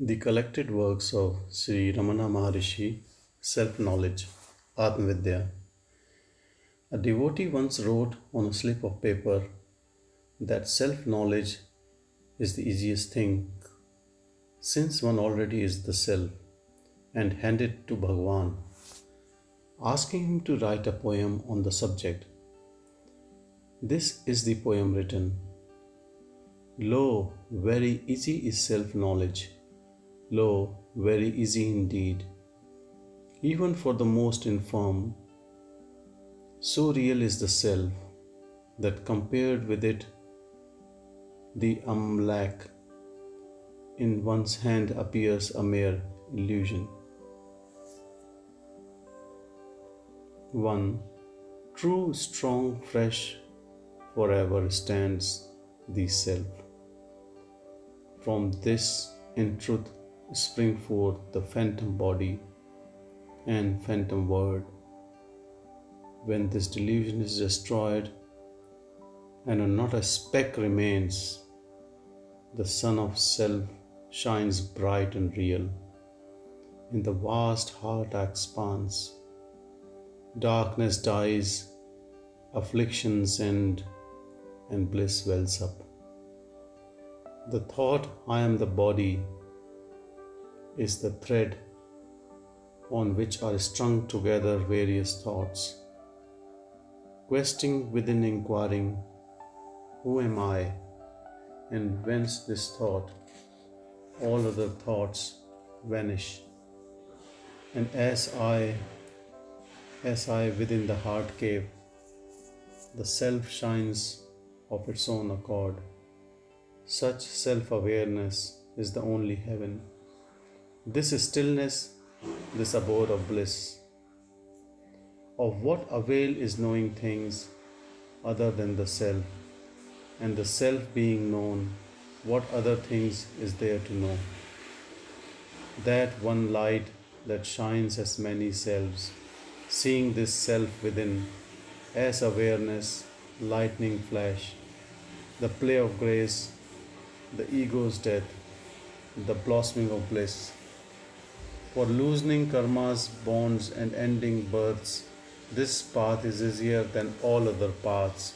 The collected works of Sri Ramana Maharshi, Self Knowledge, Atmavidya. A devotee once wrote on a slip of paper that self knowledge is the easiest thing since one already is the self and handed to Bhagwan, asking him to write a poem on the subject. This is the poem written Lo, very easy is self knowledge. Lo, very easy indeed. Even for the most infirm, so real is the self that compared with it, the amalaka in one's hand appears a mere illusion. 1. True, strong, fresh, forever stands the self. From this, in truth, spring forth the phantom body and phantom word. When this delusion is destroyed and not a speck remains, the sun of self shines bright and real. In the vast heart expanse, darkness dies, afflictions end, and bliss wells up. The thought, I am the body, is the thread on which are strung together various thoughts. Questing within, inquiring, Who am I? And whence this thought? All other thoughts vanish. And as I, as I within the heart cave, the self shines of its own accord. Such self awareness is the only heaven. This is stillness, this abode of bliss. Of what avail is knowing things other than the self? And the self being known, what other things is there to know? That one light that shines as many selves, seeing this self within as awareness, lightning flash, the play of grace, the ego's death, the blossoming of bliss. For loosening karma's bonds and ending births, this path is easier than all other paths.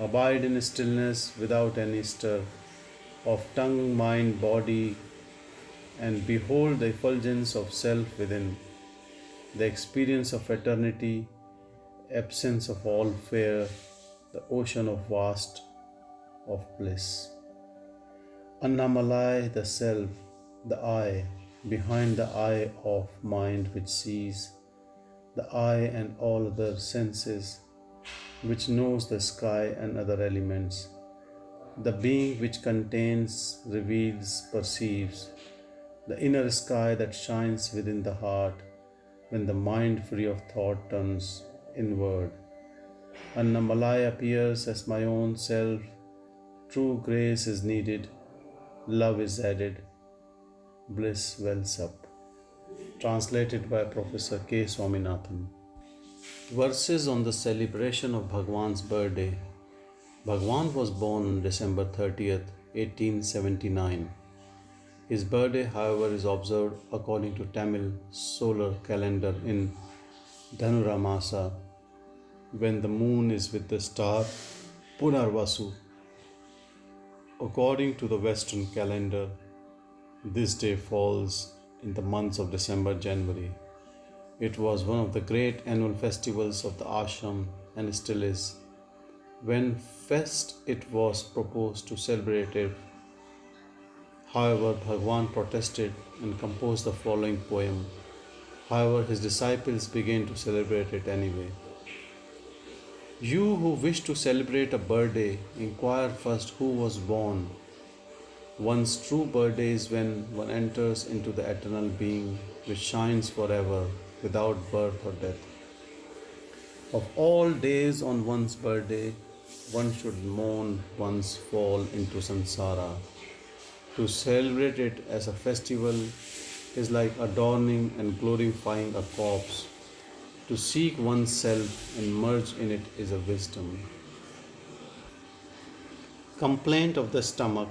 Abide in stillness without any stir of tongue, mind, body, and behold the effulgence of self within, the experience of eternity, absence of all fear, the ocean of vast of bliss. Annamalai, the self, the I, behind the eye of mind which sees, the eye and all other senses, which knows the sky and other elements, the being which contains, reveals, perceives, the inner sky that shines within the heart when the mind free of thought turns inward. Annamalai appears as my own self. True grace is needed, love is added, bliss wells up. Translated by Professor K. Swaminathan. Verses on the celebration of Bhagwan's birthday. Bhagwan was born on December 30th, 1879. His birthday, however, is observed according to Tamil solar calendar in Dhanuramasa when the moon is with the star Punarvasu. According to the Western calendar, this day falls in the months of December January. It was one of the great annual festivals of the ashram and still is. When first it was proposed to celebrate it, however, Bhagwan protested and composed the following poem. However, his disciples began to celebrate it anyway. You who wish to celebrate a birthday, inquire first who was born. One's true birthday is when one enters into the eternal being which shines forever without birth or death. Of all days on one's birthday, one should mourn one's fall into samsara. To celebrate it as a festival is like adorning and glorifying a corpse. To seek oneself and merge in it is a wisdom. Complaint of the stomach.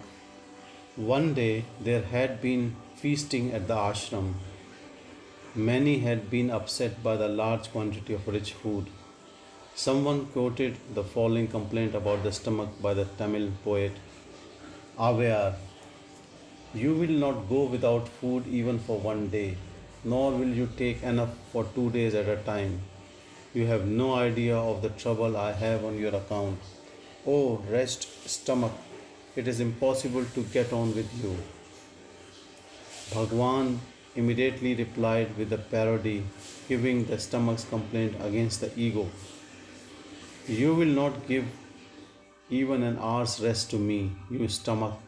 One day there had been feasting at the ashram. Many had been upset by the large quantity of rich food. Someone quoted the following complaint about the stomach by the Tamil poet Avvaiyar. You will not go without food even for one day, nor will you take enough for two days at a time. You have no idea of the trouble I have on your account. Oh, rest, stomach, it is impossible to get on with you. Bhagwan immediately replied with a parody, giving the stomach's complaint against the ego. You will not give even an hour's rest to me, you stomach.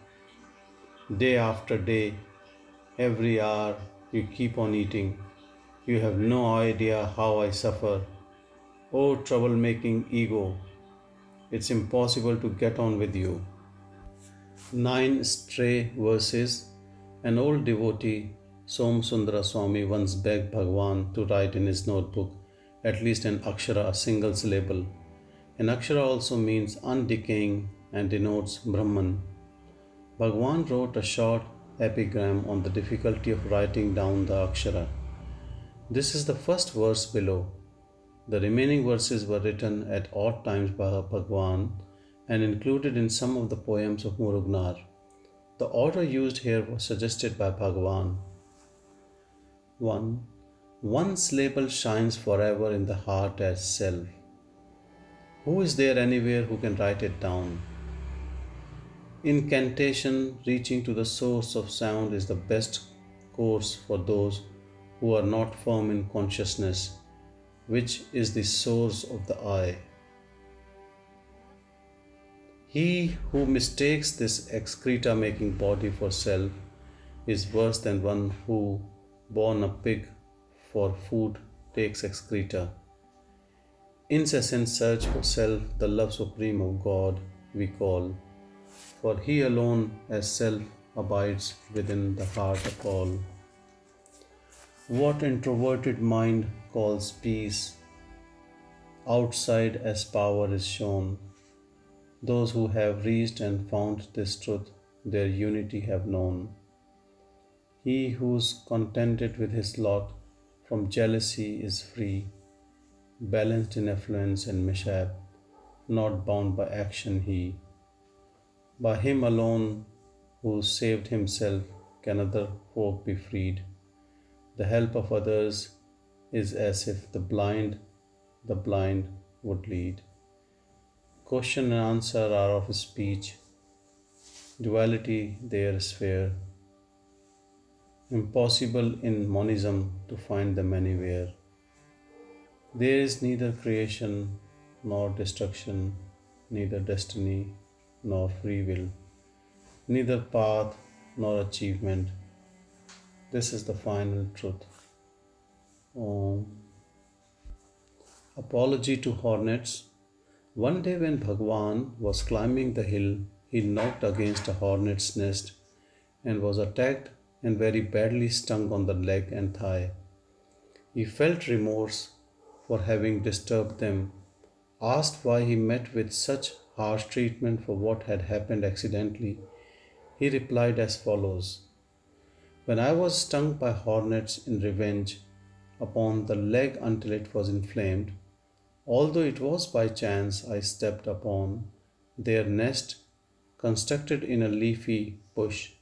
Day after day, every hour, you keep on eating. You have no idea how I suffer. Oh, trouble-making ego, it's impossible to get on with you. Nine stray verses. An old devotee, Som Sundara Swami, once begged Bhagwan to write in his notebook at least an akshara, a single syllable. An akshara also means undecaying and denotes Brahman. Bhagwan wrote a short epigram on the difficulty of writing down the akshara. This is the first verse below. The remaining verses were written at odd times by Bhagwan and included in some of the poems of Muruganar. The order used here was suggested by Bhagwan. 1. One's label shines forever in the heart as self. Who is there anywhere who can write it down? Incantation, reaching to the source of sound, is the best course for those who are not firm in consciousness, which is the source of the I. He who mistakes this excreta making body for self is worse than one who, born a pig for food, takes excreta incessant search for self, the love supreme of God, we call. For He alone, as self, abides within the heart of all. What introverted mind calls peace, outside as power is shown. Those who have reached and found this truth, their unity have known. He who's contented with his lot from jealousy is free balanced in affluence and mishap, not bound by action he. By him alone who saved himself can other folk be freed. The help of others is as if the blind the blind would lead. Question and answer are of speech, duality their sphere. Impossible in monism to find them anywhere. There is neither creation nor destruction, neither destiny nor free will, neither path nor achievement. This is the final truth. Om. Apology to Hornets. One day when Bhagwan was climbing the hill, he knocked against a hornet's nest and was attacked and very badly stung on the leg and thigh. He felt remorse for having disturbed them, asked why he met with such harsh treatment for what had happened accidentally, he replied as follows When I was stung by hornets in revenge upon the leg until it was inflamed, although it was by chance I stepped upon their nest constructed in a leafy bush,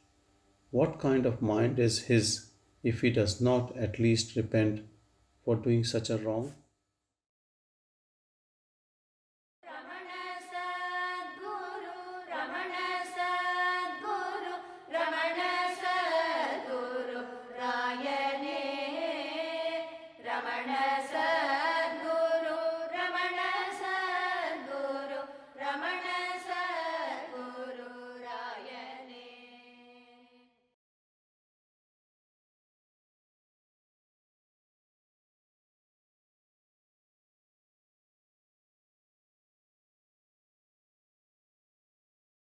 what kind of mind is his if he does not at least repent for doing such a wrong?